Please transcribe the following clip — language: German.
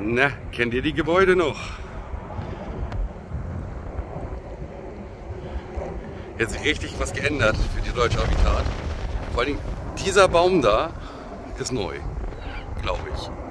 Na, kennt ihr die Gebäude noch? Jetzt sich richtig was geändert für die deutsche Habitat. Vor allem dieser Baum da ist neu, glaube ich.